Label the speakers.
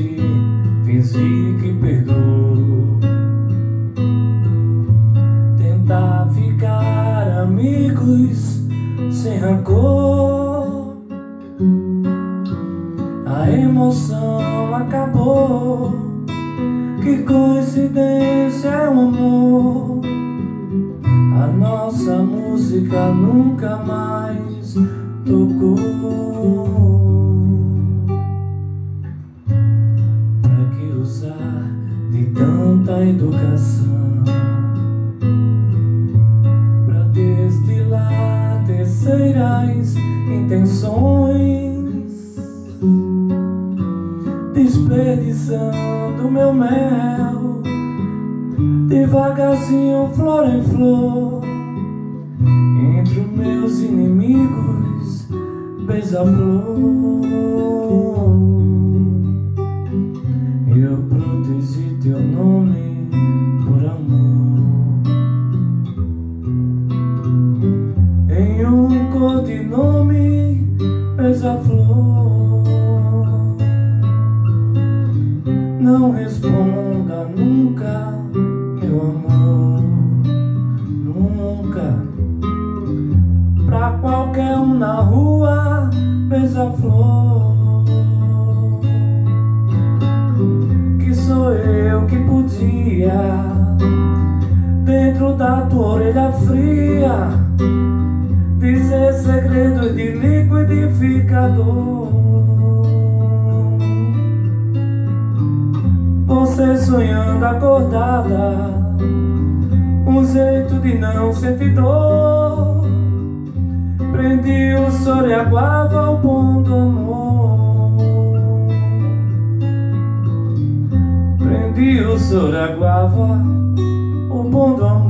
Speaker 1: Fiz fingi que perdoou. Tentar ficar amigos sem rancor. A emoção acabou. Que coincidência é o amor. A nossa música nunca mais tocou. Educação? Pra destilar terceiras intenções desperdiçando meu mel devagarzinho, flor em flor, entre os meus inimigos, beija-flor. Não responda nunca, meu amor, nunca. Pra qualquer um na rua, beija-flor. Que sou eu que podia, dentro da tua orelha fria, dizer segredos de liquidificador. Sonhando acordada. Um jeito de não sentir dor. Prendi o sol e aguava o bom do amor. Prendi o sol e aguava o bom do amor